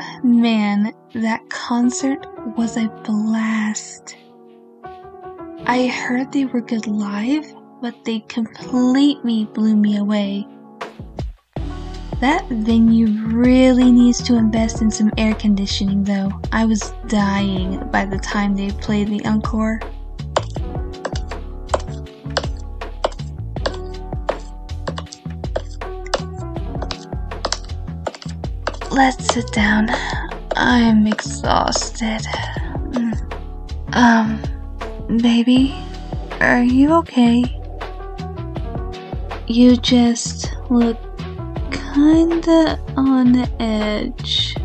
Oh man, that concert was a blast. I heard they were good live, but they completely blew me away. That venue really needs to invest in some air conditioning though. I was dying by the time they played the encore. Let's sit down. I'm exhausted. Um, baby, are you okay? You just look kinda on edge.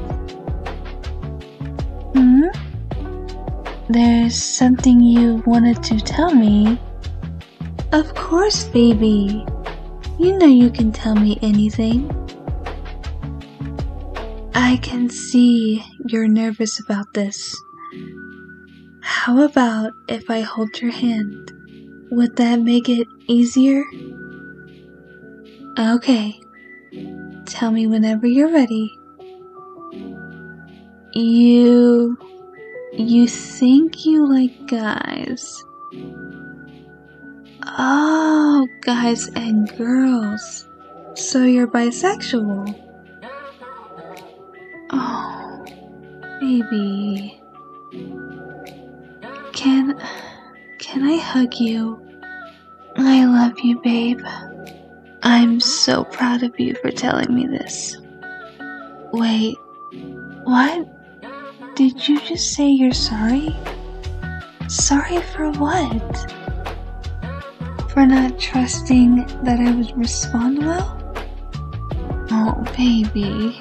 Hmm? There's something you wanted to tell me? Of course, baby. You know you can tell me anything. I can see you're nervous about this. How about if I hold your hand? Would that make it easier? Okay. Tell me whenever you're ready. You. You think you like guys. Oh, guys and girls. So you're bisexual. Baby. Can. Can I hug you? I love you, babe. I'm so proud of you for telling me this. Wait, what? Did you just say you're sorry? Sorry for what? For not trusting that I would respond well? Oh, baby.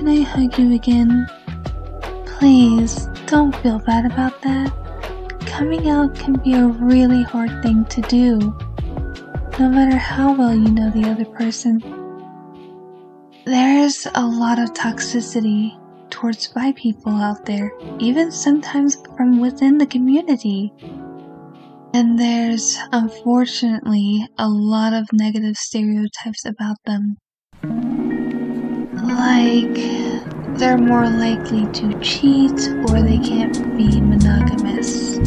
Can I hug you again? Please, don't feel bad about that. Coming out can be a really hard thing to do, no matter how well you know the other person. There's a lot of toxicity towards bi people out there, even sometimes from within the community. And there's unfortunately a lot of negative stereotypes about them. Like, they're more likely to cheat or they can't be monogamous.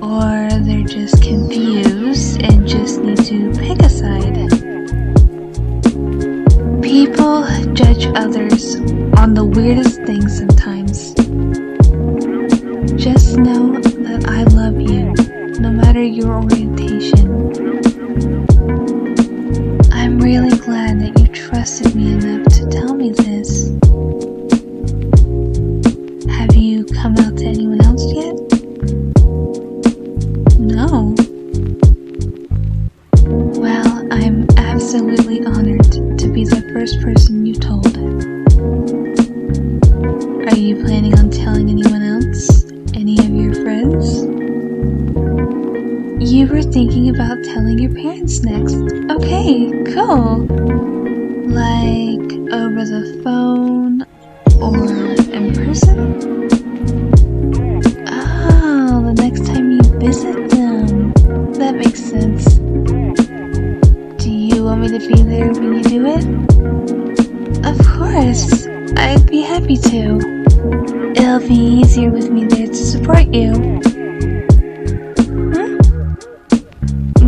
Or they're just confused and just need to pick a side. People judge others on the weirdest things sometimes. Just know that I love you, no matter your orientation. I'm really glad that you trusted Are you planning on telling anyone else? Any of your friends? You were thinking about telling your parents next. Okay, cool. Like over the phone or in person? It'll be easier with me there to support you.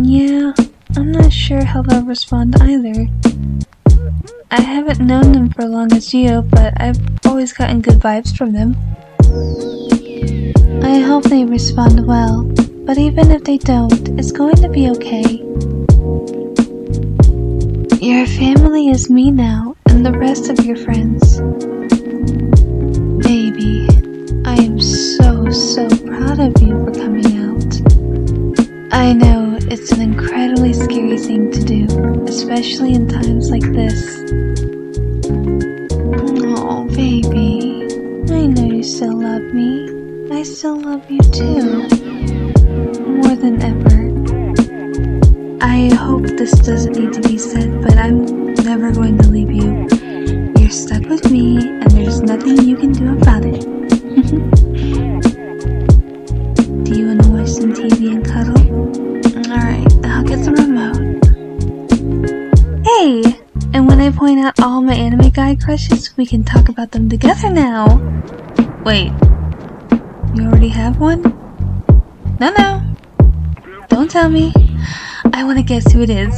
Yeah, I'm not sure how they'll respond either. I haven't known them for long as you, but I've always gotten good vibes from them. I hope they respond well, but even if they don't, it's going to be okay. Your family is me now, and the rest of your friends. So, proud of you for coming out. I know it's an incredibly scary thing to do, especially in times like this. Oh, baby, I know you still love me. I still love you too. More than ever. I hope this doesn't need to be said, but I'm never going to leave you. You're stuck with me, and there's nothing you can do about it. point out all my anime guy crushes, we can talk about them together now. Wait, you already have one? No, no. Don't tell me. I want to guess who it is.